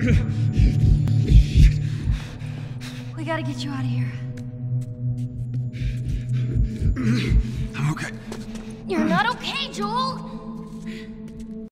We gotta get you out of here. I'm okay. You're not okay, Joel!